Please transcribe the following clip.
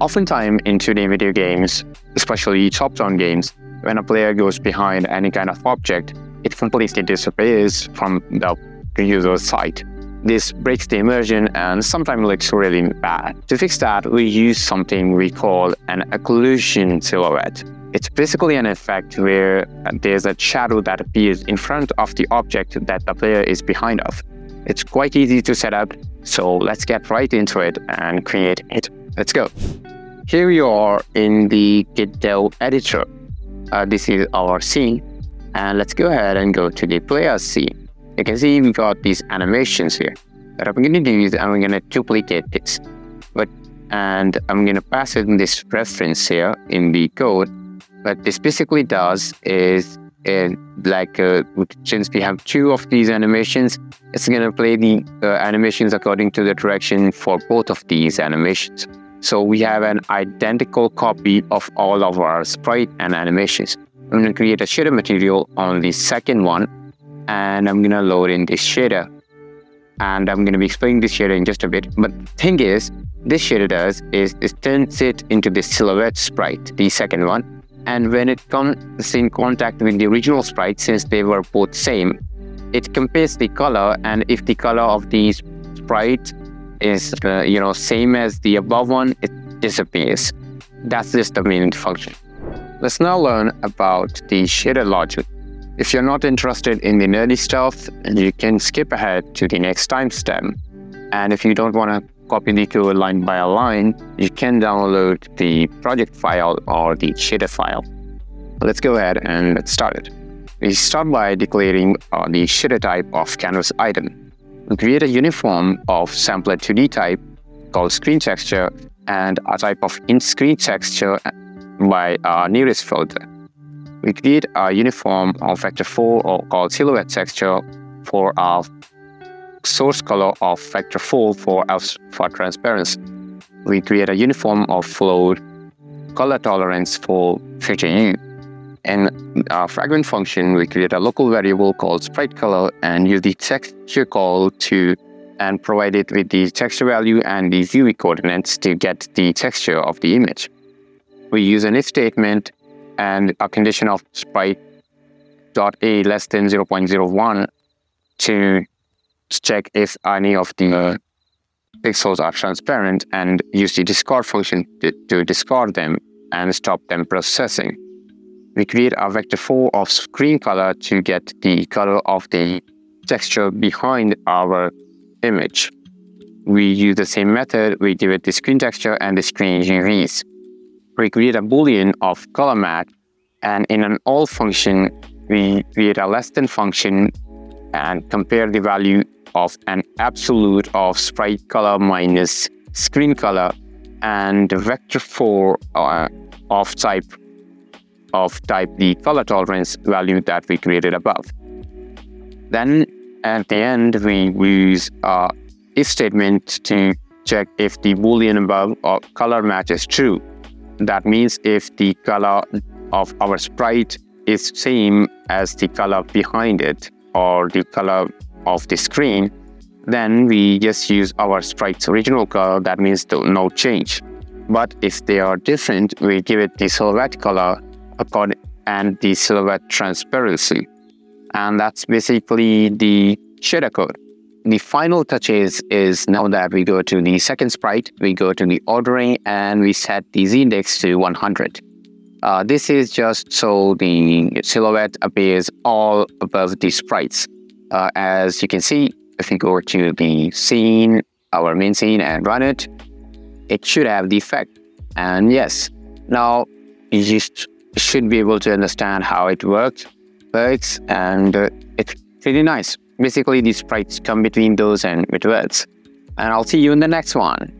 Oftentimes in 2D video games, especially top-down games, when a player goes behind any kind of object, it completely disappears from the user's sight. This breaks the immersion and sometimes looks really bad. To fix that, we use something we call an occlusion silhouette. It's basically an effect where there's a shadow that appears in front of the object that the player is behind of. It's quite easy to set up, so let's get right into it and create it. Let's go. Here we are in the Godot editor. Uh, this is our scene. And let's go ahead and go to the player scene you can see we've got these animations here. What I'm going to do is I'm going to duplicate this, but and I'm going to pass in this reference here in the code. What this basically does is it, like uh, since we have two of these animations, it's going to play the uh, animations according to the direction for both of these animations. So we have an identical copy of all of our sprite and animations. I'm going to create a shader material on the second one and I'm gonna load in this shader. And I'm gonna be explaining this shader in just a bit. But thing is, this shader does is it turns it into the silhouette sprite, the second one. And when it comes in contact with the original sprite, since they were both same, it compares the color. And if the color of the sprite is, uh, you know, same as the above one, it disappears. That's just the main function. Let's now learn about the shader logic. If you're not interested in the nerdy stuff, you can skip ahead to the next timestamp. And if you don't want to copy the code line by line, you can download the project file or the shader file. Let's go ahead and get started. We start by declaring uh, the shader type of canvas item. We create a uniform of sampler 2D type called screen texture and a type of in-screen texture by our nearest filter we create a uniform of vector 4 or called silhouette texture for our source color of vector 4 for, for transparency. We create a uniform of float color tolerance for U. In our fragment function, we create a local variable called sprite color and use the texture call to and provide it with the texture value and the UV coordinates to get the texture of the image. We use an if statement and a condition of sprite dot a less than 0.01 to check if any of the uh, pixels are transparent and use the discard function to, to discard them and stop them processing. We create a vector 4 of screen color to get the color of the texture behind our image. We use the same method, we give it the screen texture and the screen UVs we create a boolean of color match and in an all function we create a less than function and compare the value of an absolute of sprite color minus screen color and vector 4 uh, of type of type the color tolerance value that we created above. Then at the end we use a if statement to check if the boolean above or color match is true that means if the color of our sprite is same as the color behind it or the color of the screen, then we just use our sprite's original color, that means no change. But if they are different, we give it the silhouette color and the silhouette transparency. And that's basically the shader code. The final touches is now that we go to the second sprite, we go to the ordering and we set the z-index to 100. Uh, this is just so the silhouette appears all above the sprites. Uh, as you can see, if you go to the scene, our main scene and run it, it should have the effect. And yes, now you just should be able to understand how it works, works and uh, it's pretty nice. Basically, these sprites come between those and with words. And I'll see you in the next one.